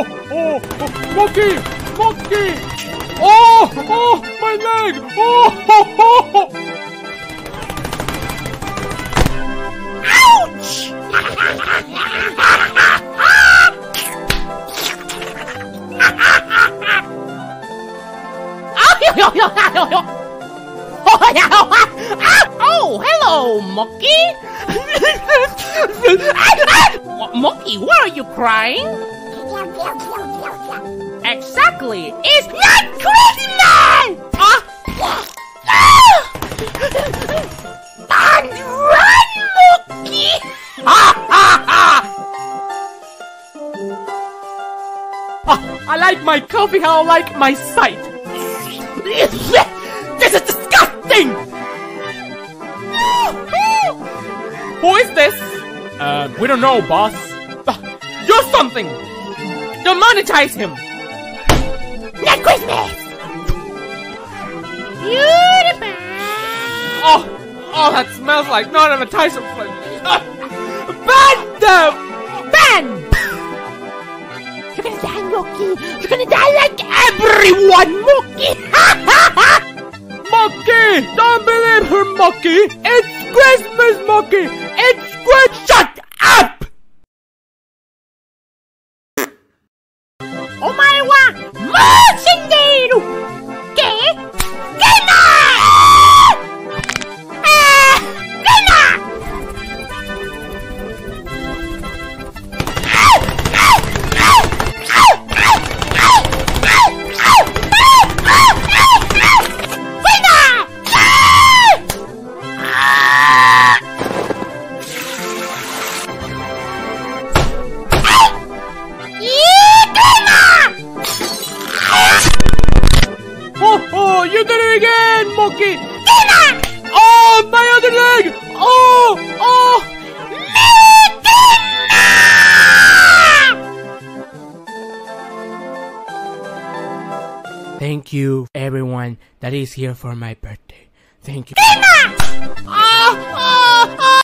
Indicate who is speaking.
Speaker 1: oh, oh, oh, monkey, monkey. Oh, oh, my leg. Oh, oh, oh.
Speaker 2: oh, hello, Monkey. Monkey, why are you crying? Exactly. It's not Christmas! Ah! Ah! And run, Monkey! Ha ha ha!
Speaker 1: Ah, I like my coffee how I like my sight.
Speaker 2: This is disgusting!
Speaker 1: Who is this? Uh, we don't know, boss. You're something! Demonetize him!
Speaker 2: Not Christmas! Beautiful!
Speaker 1: Oh, oh, that smells like none of a Tyson flame. Ban them!
Speaker 2: Ben! You're gonna die, Monkey! You're gonna die like everyone, Monkey! Ha ha ha.
Speaker 1: Monkey! Don't believe her, Monkey! It's Christmas, Monkey! It's Christmas!
Speaker 2: ¡Oh my! ¡Mocindeiro!
Speaker 1: Again, Monkey! Oh, my other leg! Oh, oh! Thank you, everyone that is here for my birthday. Thank you.
Speaker 2: Ah! Ah! Ah!